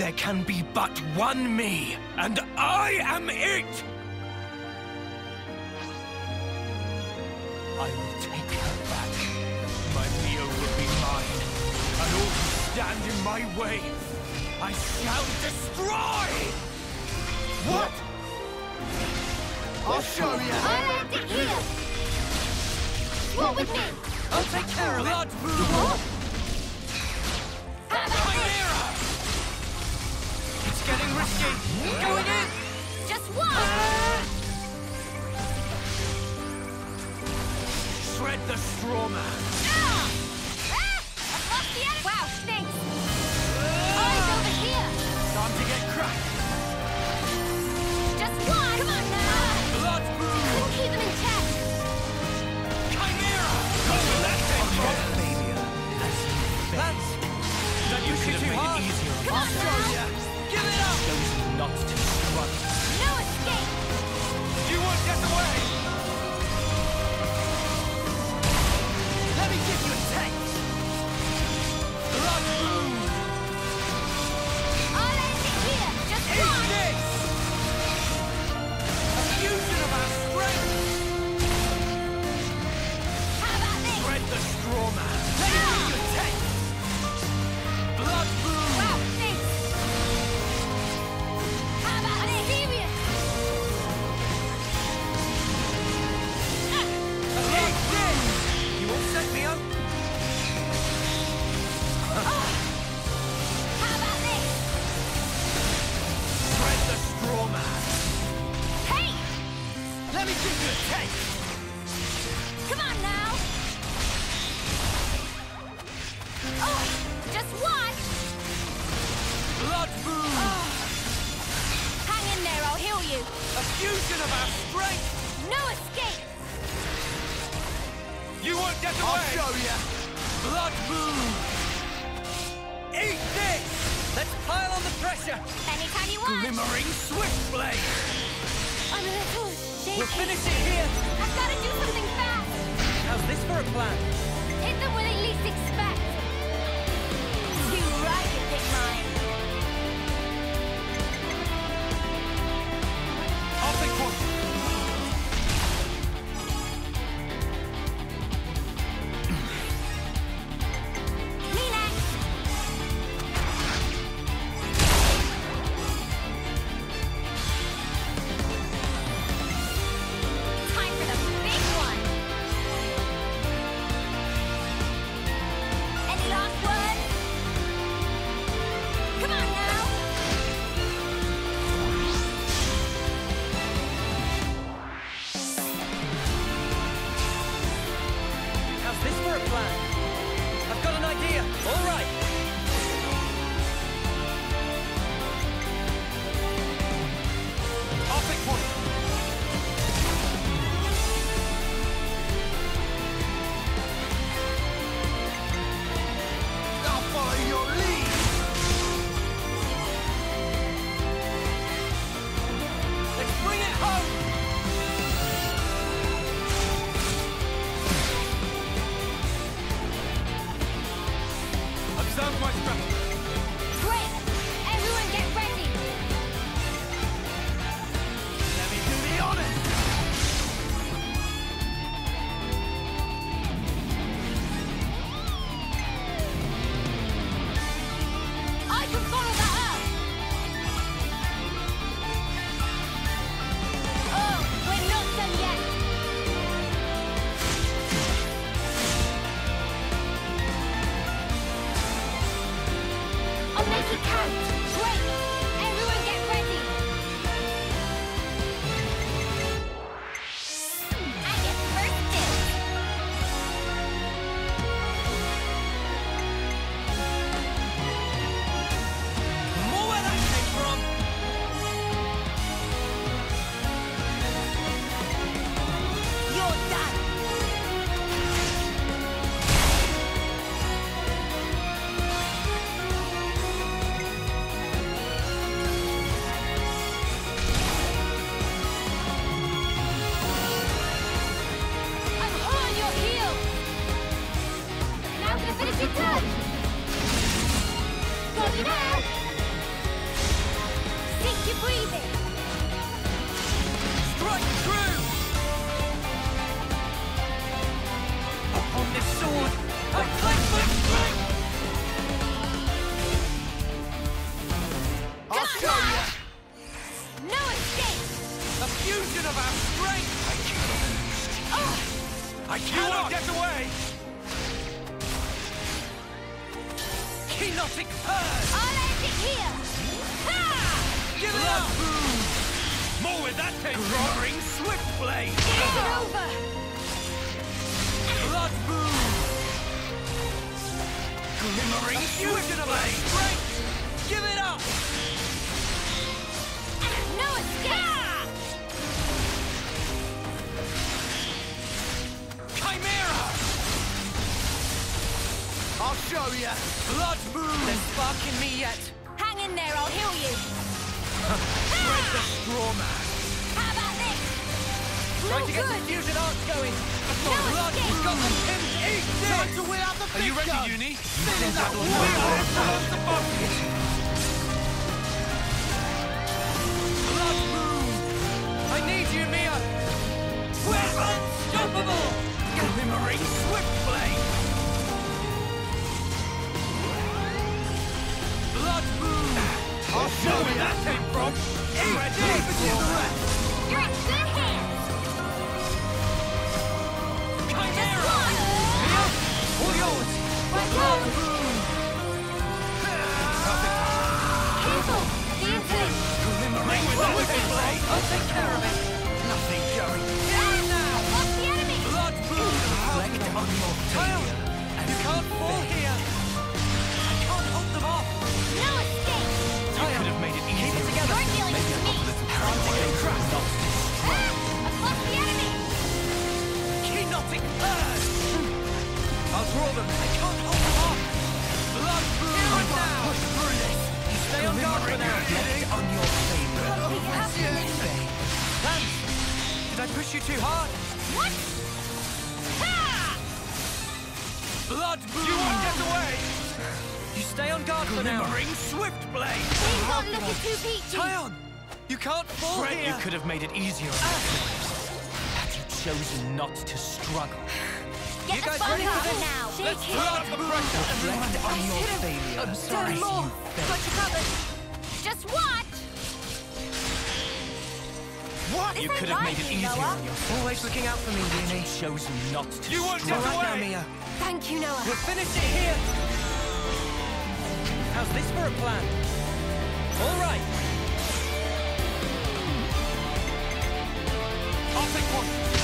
There can be but one me, and I am it! I will take her back. My Leo will be mine, and all who stand in my way, I shall destroy! What? I'll show you. I it here! What with me? I'll take care of it! Blood It's getting risky. Going in! Just one! Shred the straw man. Ah! Ah! I've lost the enemy! Wow, thanks! Eyes over here! Time to get cracked. Just one! Come on now! Blood Boom! Couldn't keep them intact! Chimera! Let them drop failure as you Lance! Don't you shoot too hard. Easier. Come on now! Give it up! Chosen not to struggle. Blood Boom! Eat this! Let's pile on the pressure! Anytime you want! Glimmering Swiftblade! I'm a little shaky. We'll finish it here! I've got to do something fast! How's this for a plan? Hit them when they least expect! You right, you big mind! I'll pick one! Kenotic Purge! I'll end it here! Ha! Give it up! More where that came from! Roaring Swift Blade! It's over! Blood Boom! Glimmering Swift Blade! Strength! Give it up! No escape! I'll show you. Blood moon! There's spark in me yet! Hang in there, I'll heal you! Break the straw man! How about this? Trying to get good. some fusion arts going! No Blood escape. We've got them pinned! Eat Time this! to weigh out the Are you ready, gun. Eunie? Fill in that We are above the bucket! Blood Boom! I need you, Mio! We're unstoppable! Glimmering Swift I'll show you. Chosen not to struggle. Get You guys ready for this? now! Let's put up the pressure! Reflect on your failure. I'm sorry. More! Got you covered! Just watch! What? This You could have made it easier Noah. on yourself. Always looking out for me, Eunie. Chosen not to You won't get struggle. away! Right now, Mio. Thank you, Noah. We'll finish it here! How's this for a plan? All right! I'll take one!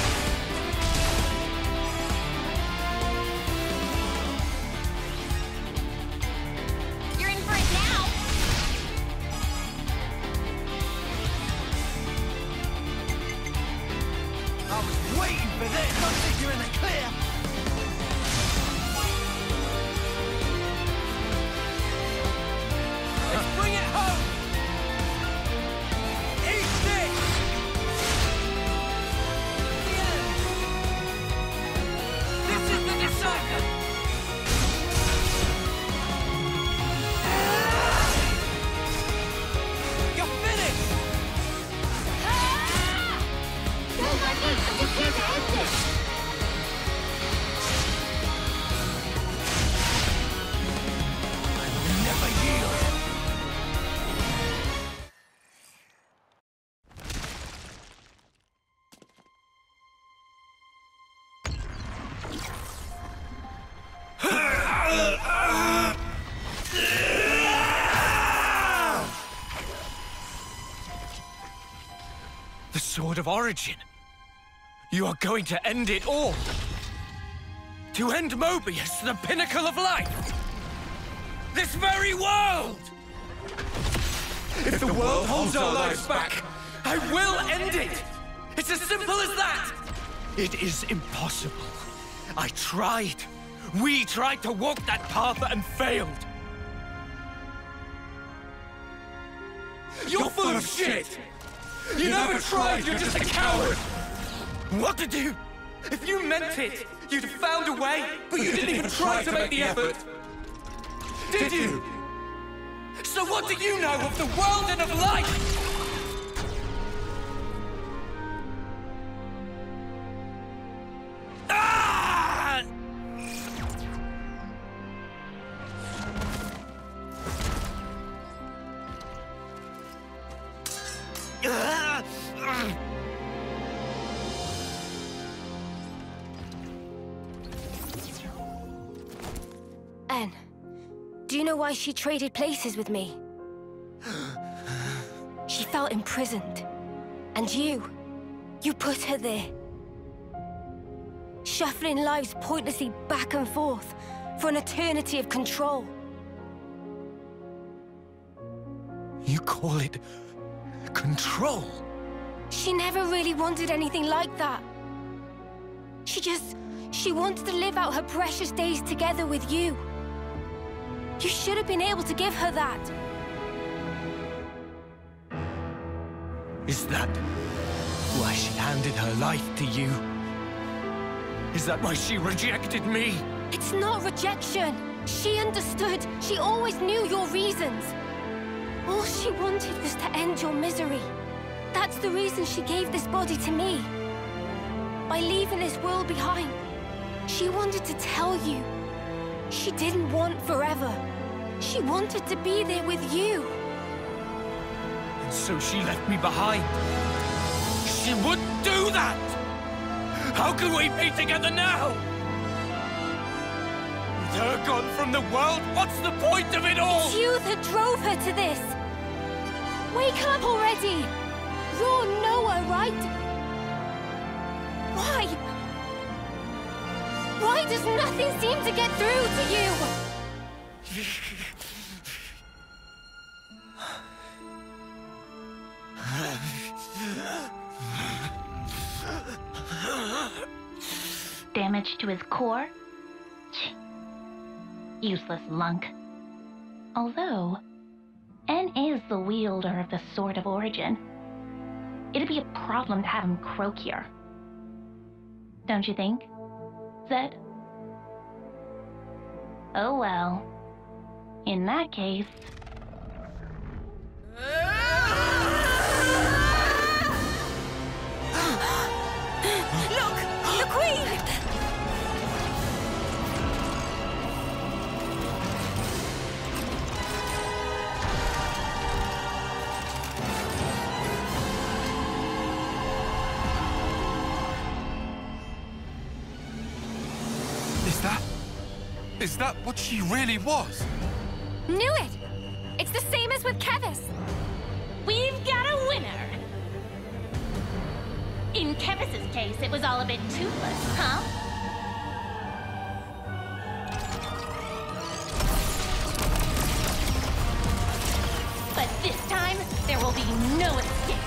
The of Origin. You are going to end it all. To end Moebius, the pinnacle of life. This very world! If the world holds our lives back, I will end it! It's as simple as that! It is impossible. I tried. We tried to walk that path and failed. You're full of shit! You never tried, you're just a coward! What did you? If you meant it, you'd have found a way, but you didn't even try to make the effort. Did you? So what do you know of the world and of life? Why she traded places with me? she felt imprisoned. And you, you put her there. Shuffling lives pointlessly back and forth for an eternity of control. You call it... control? She never really wanted anything like that. She just... she wanted to live out her precious days together with you. You should have been able to give her that. Is that why she handed her life to you? Is that why she rejected me? It's not rejection. She understood. She always knew your reasons. All she wanted was to end your misery. That's the reason she gave this body to me. By leaving this world behind, she wanted to tell you. She didn't want forever. She wanted to be there with you. And so she left me behind. She wouldn't do that! How can we be together now? With her gone from the world, what's the point of it all? It's you that drove her to this. Wake up already! You're Noah, right? Why does nothing seem to get through to you? Damage to his core? Useless lunk. Although, N is the wielder of the Sword of Origin. It'd be a problem to have him croak here. Don't you think, Zed? Oh well. In that case, Is that what she really was? Knew it! It's the same as with Keves. we've got a winner! In Keves's case, it was all a bit toothless, huh? But this time, there will be no escape.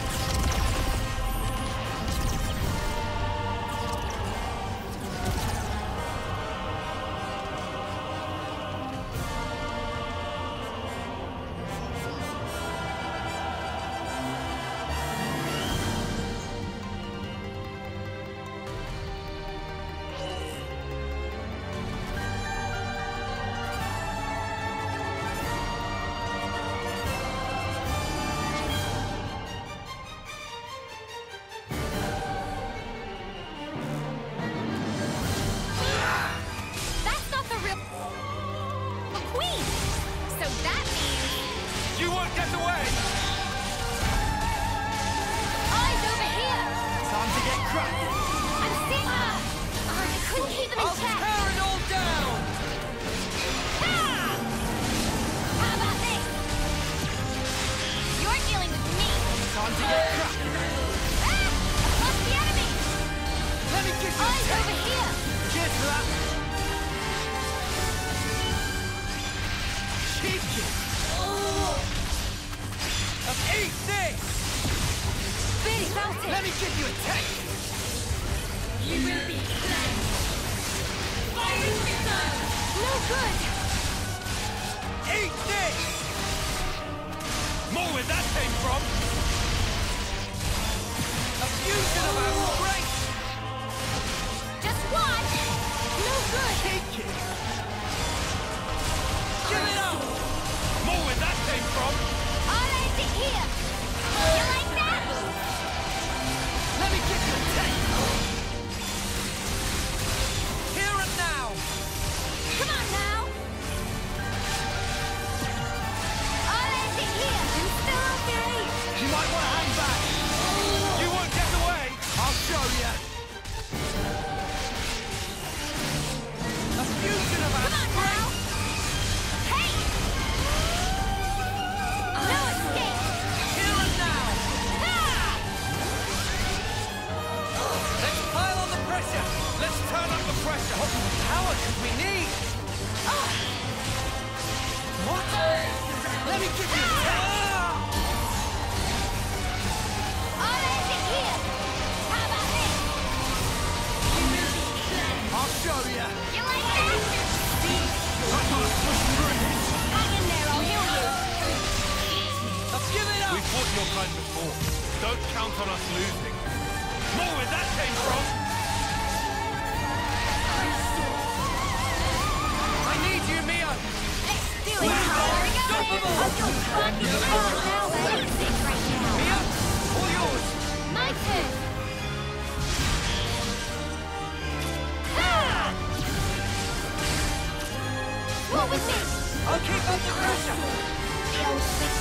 I'll check! tear it all down. Ah! How about this? You're dealing with me! Time to get cracking. Ah! Lost the enemy! Let me a Eyes over here! For that. Cheeky. Eat this. Really felt it! Let me give you a taste. No good! Eat this. More where that came from! A fusion of our strength. Just one! No good! Cheeky. Give it up. More where that came from! End it here!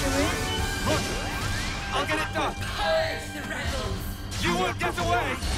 Roger! I'll get it done! Purge the rebels. You won't get away!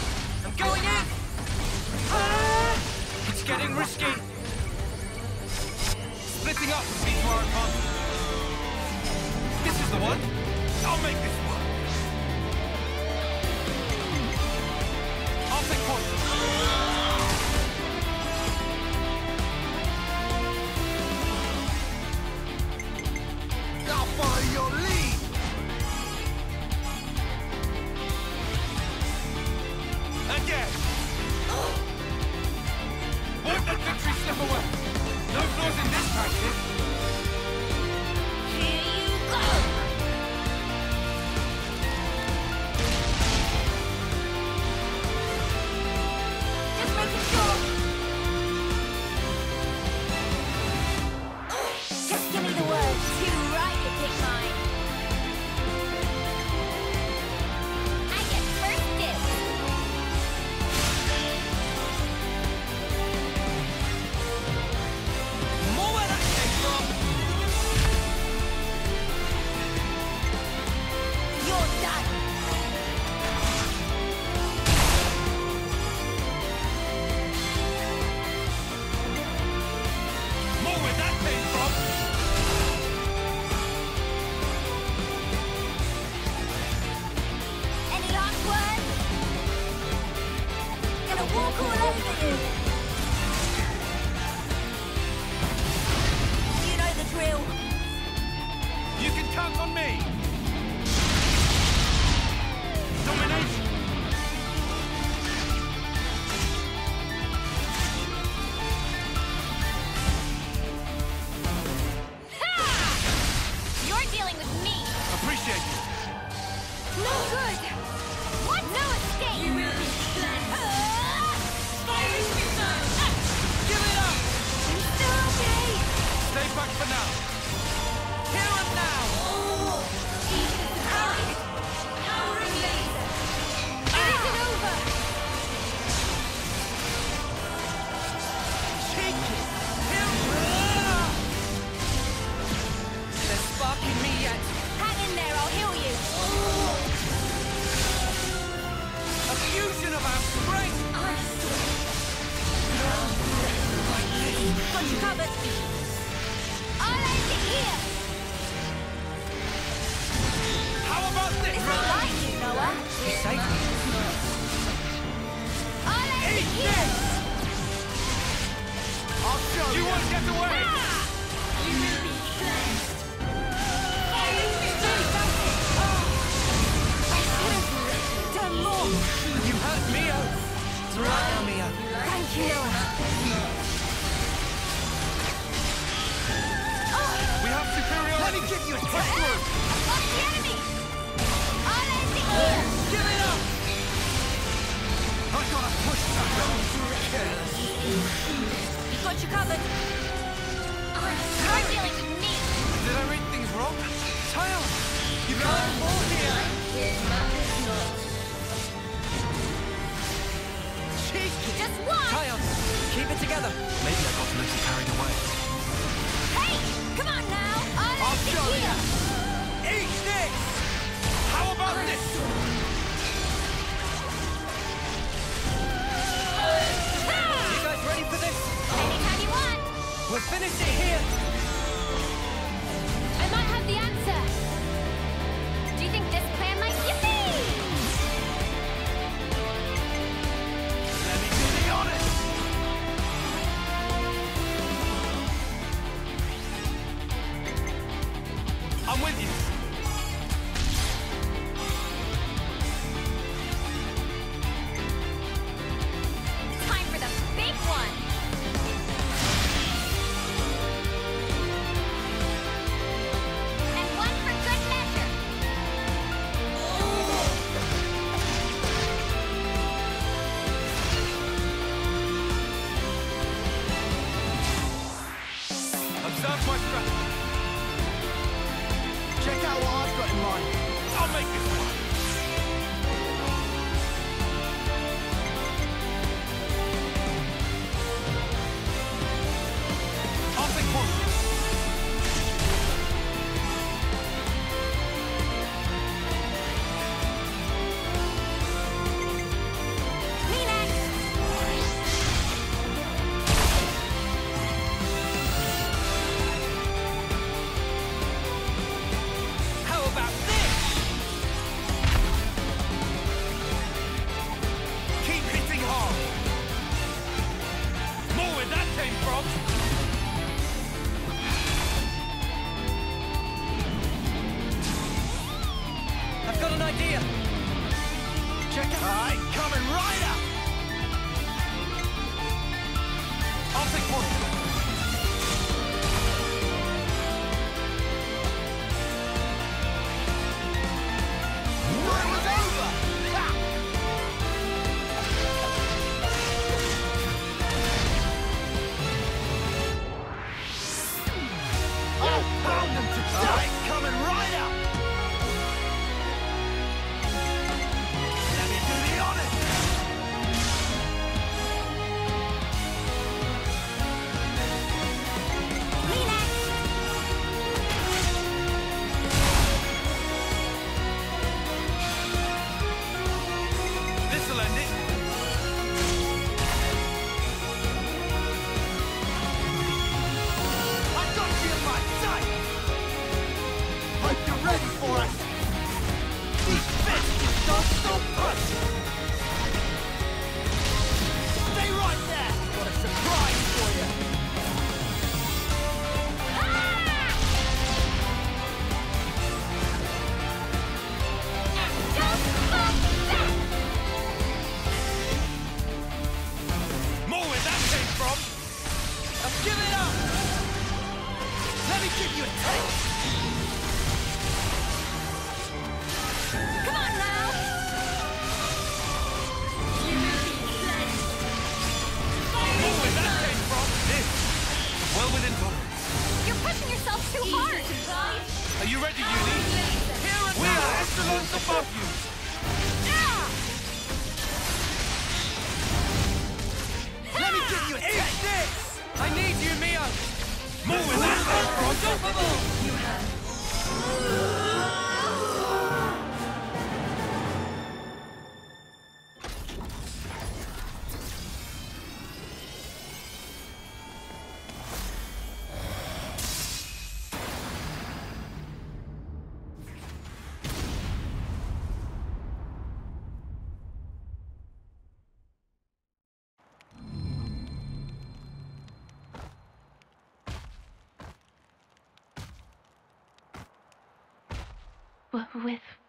Dealing with me. Appreciate it! No good. What? No escape. You will be uh, uh. Give it up! Still okay. Stay back for now! Here and now! Oh, Powering laser. It isn't over. Cheeky! Here! There's spark in me Got you covered. I'll end it here. How about this? Like you, Noah. You saved me. I'll end it here. I'll show You you! won't get away! Ah! You will be cleansed. Done more. You hurt Mio! It's all right now, Mio. Thank you, Let me give you a test run! What's the enemy? End. Give it up! I gotta push back! Got you covered. You're dealing with me. Did I read things wrong? Tail! You can't fall here! Cheeky! Just one. Tail! Keep it together! Maybe I got a little carried away. Hey, come on now. I'll, I'll end it show you! Eat this! How about this? You guys ready for this? Anytime you want. We'll finish it here! I might have the answer.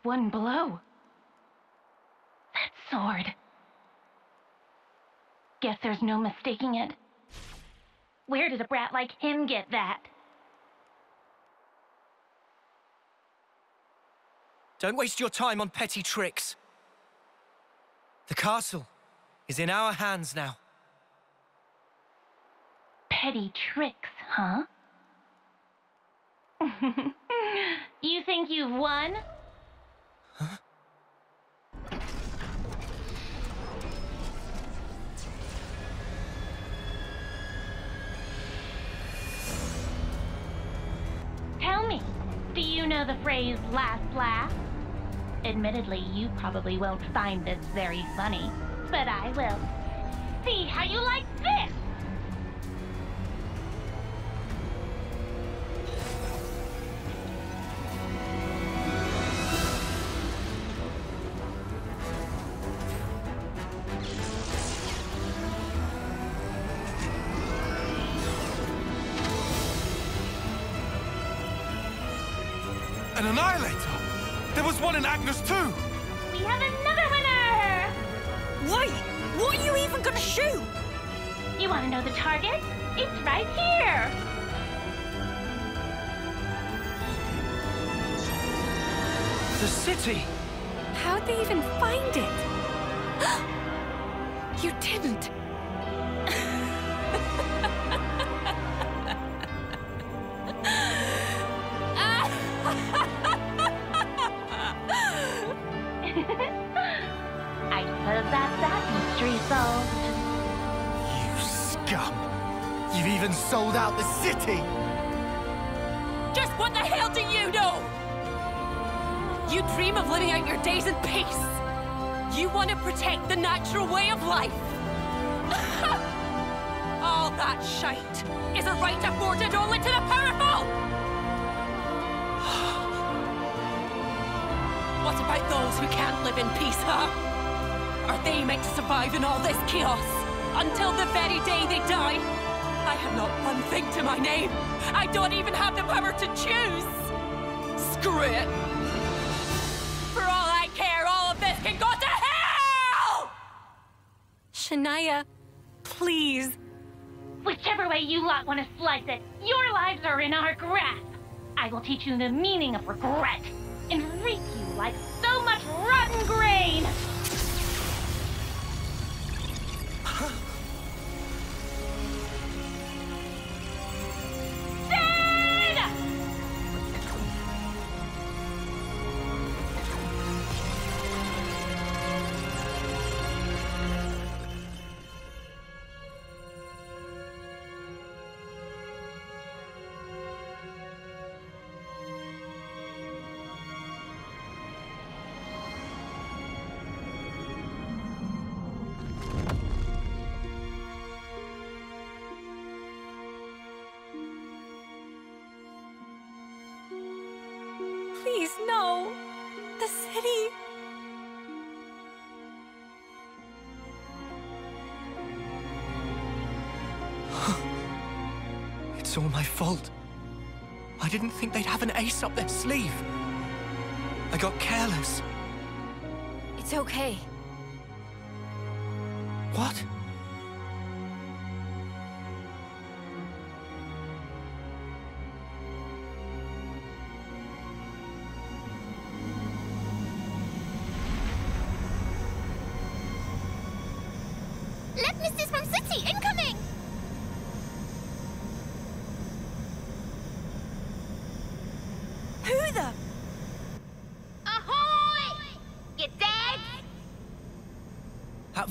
One blow. That sword. Guess there's no mistaking it. Where did a brat like him get that? Don't waste your time on petty tricks. The castle is in our hands now. Petty tricks, huh? you think you've won? Know the phrase last laugh? Admittedly, you probably won't find this very funny, but I will. See how you like this! Annihilator. There was one in Agnus too. We have another winner! Wait! What are you even gonna shoot? You want to know the target? It's right here! The city! How'd they even find it? you didn't. even sold out the city! Just what the hell do you know? You dream of living out your days in peace. You want to protect the natural way of life. All that shite is a right afforded only to the powerful! what about those who can't live in peace, huh? Are they meant to survive in all this chaos until the very day they die? I have not one thing to my name. I don't even have the power to choose. Screw it. For all I care, all of this can go to hell! Shania, please. Whichever way you lot want to slice it, your lives are in our grasp. I will teach you the meaning of regret and reap you like so much rotten grain. Fault. I didn't think they'd have an ace up their sleeve. I got careless. It's okay. What?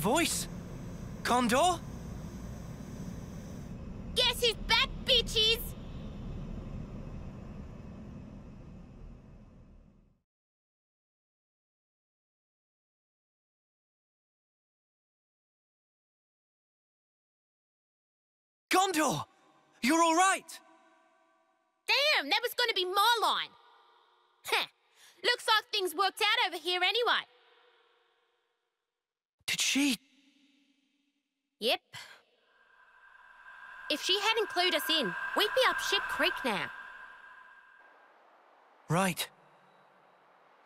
Voice? Ghondor? Guess who's back, bitches? Ghondor! You're all right! Damn, that was gonna be my line. Heh. Looks like things worked out over here anyway. Did she... Yep. If she hadn't clued us in, we'd be up Ship Creek now. Right.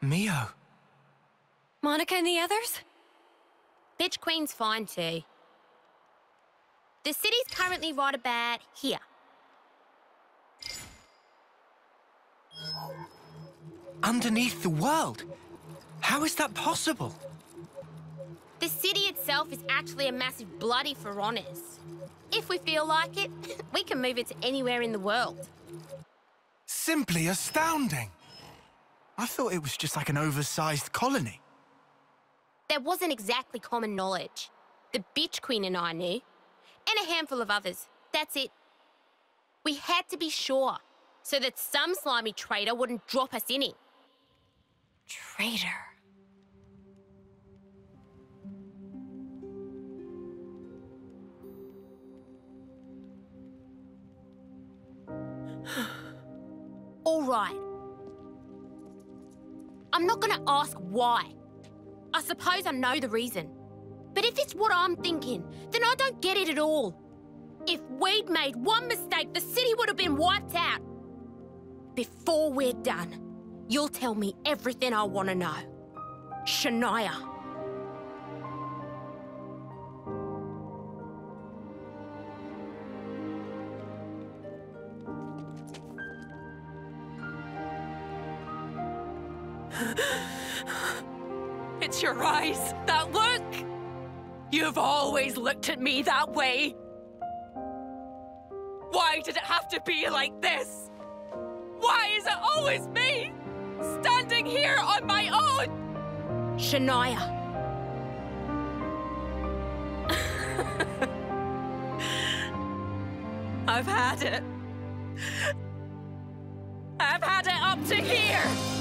Mio. Monica and the others? Bitch Queen's fine too. The city's currently right about here. Underneath the world? How is that possible? The city itself is actually a massive bloody for honest. If we feel like it, we can move it to anywhere in the world. Simply astounding. I thought it was just like an oversized colony. There wasn't exactly common knowledge. The Bitch Queen and I knew. And a handful of others. That's it. We had to be sure, so that some slimy traitor wouldn't drop us in it. Traitor. All right. I'm not gonna ask why. I suppose I know the reason. But if it's what I'm thinking, then I don't get it at all. If we'd made one mistake, the city would have been wiped out. Before we're done, you'll tell me everything I want to know. Shania. You've always looked at me that way. Why did it have to be like this? Why is it always me? Standing here on my own? Shania. I've had it. I've had it up to here.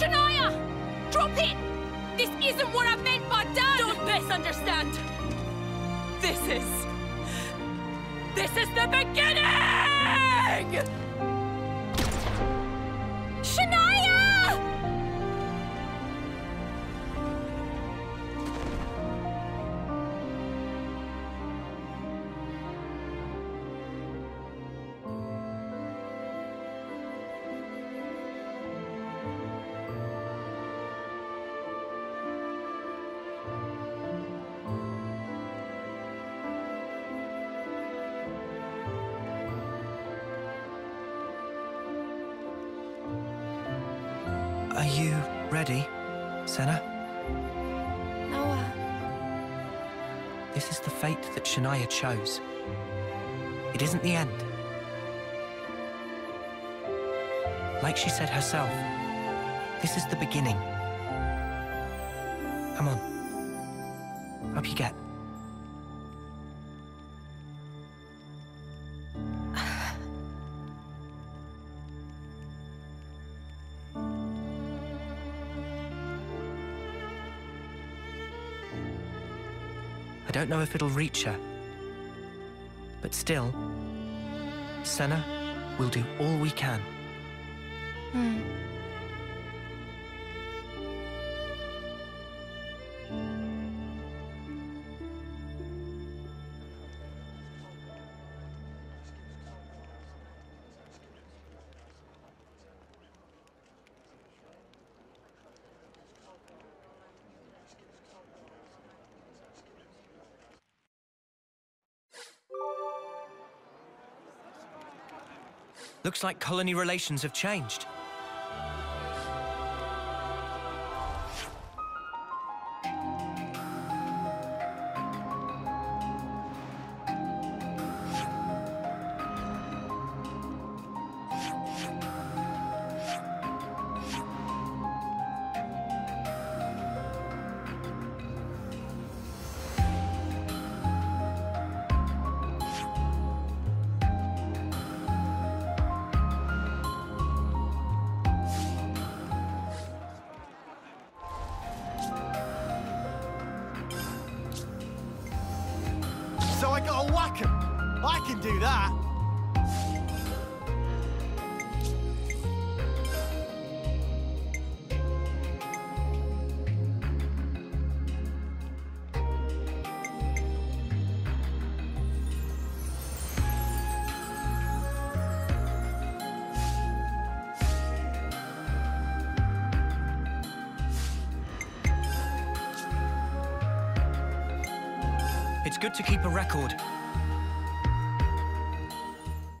Shania! Drop it! This isn't what I meant by dad! Don't misunderstand. This is. This is the beginning! Shania chose. It isn't the end. Like she said herself, this is the beginning. Come on. Up you get. I don't know if it'll reach her. But still, Sena we'll do all we can. Hmm. Looks like colony relations have changed. I gotta whack him. I can do that. Record.